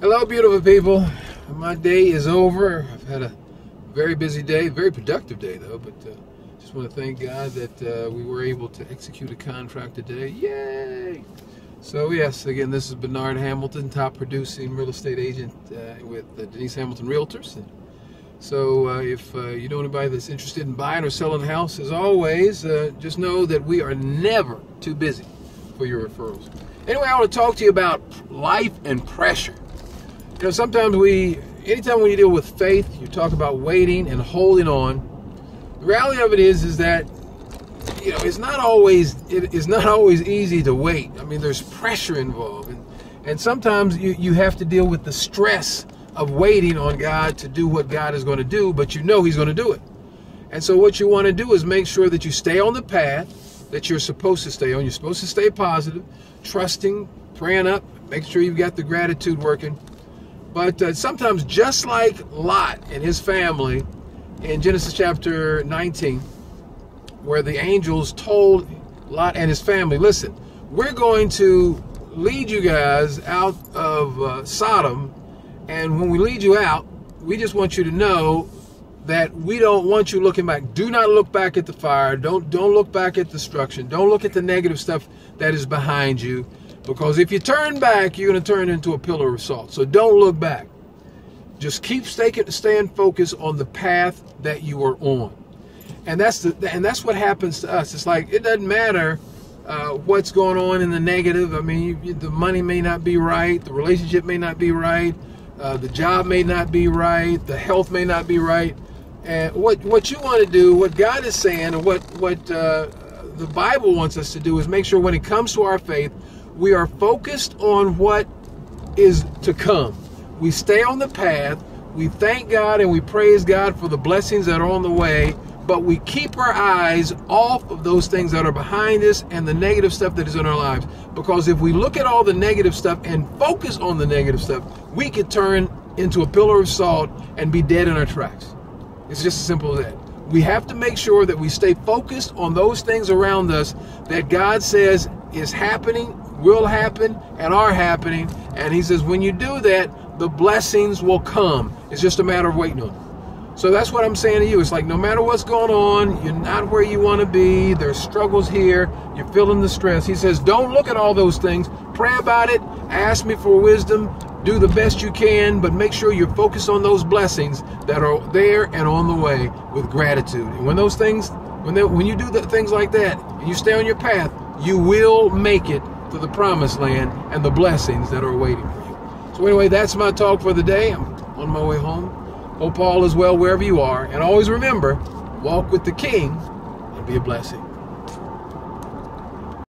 Hello, beautiful people. My day is over. I've had a very busy day, very productive day, though. But uh, just want to thank God that uh, we were able to execute a contract today. Yay! So, yes, again, this is Bernard Hamilton, top producing real estate agent uh, with uh, Denise Hamilton Realtors. And so, uh, if uh, you know anybody that's interested in buying or selling a house, as always, just know that we are never too busy for your referrals. Anyway, I want to talk to you about life and pressure. You know, sometimes we, anytime when you deal with faith, you talk about waiting and holding on. The reality of it is, is that you know it's not always it is not always easy to wait. I mean, there's pressure involved, and, and sometimes you you have to deal with the stress of waiting on God to do what God is going to do, but you know He's going to do it. And so, what you want to do is make sure that you stay on the path that you're supposed to stay on. You're supposed to stay positive, trusting, praying up, make sure you've got the gratitude working but uh, sometimes, just like Lot and his family in Genesis chapter 19, where the angels told Lot and his family, listen, we're going to lead you guys out of uh, Sodom, and when we lead you out, we just want you to know that we don't want you looking back. Do not look back at the fire. Don't don't look back at destruction. Don't look at the negative stuff that is behind you. Because if you turn back, you're going to turn into a pillar of salt. So don't look back. Just keep staying, focused on the path that you are on. And that's the and that's what happens to us. It's like it doesn't matter uh, what's going on in the negative. I mean, you, the money may not be right, the relationship may not be right, uh, the job may not be right, the health may not be right. And what what you want to do, what God is saying, and what what uh, the Bible wants us to do is make sure when it comes to our faith, we are focused on what is to come. We stay on the path. We thank God and we praise God for the blessings that are on the way, but we keep our eyes off of those things that are behind us and the negative stuff that is in our lives. Because if we look at all the negative stuff and focus on the negative stuff, we could turn into a pillar of salt and be dead in our tracks. It's just as simple as that. We have to make sure that we stay focused on those things around us that God says is happening will happen and are happening. And he says, when you do that, the blessings will come. It's just a matter of waiting on them. So that's what I'm saying to you. It's like no matter what's going on, you're not where you want to be. There's struggles here. You're feeling the stress. He says, don't look at all those things. Pray about it. Ask me for wisdom. Do the best you can, but make sure you're focused on those blessings that are there and on the way with gratitude. And when those things, when they, when you do the things like that, and you stay on your path, you will make it to the promised land and the blessings that are waiting for you. So, anyway, that's my talk for the day. I'm on my way home. Hope all is well wherever you are. And always remember walk with the King and be a blessing.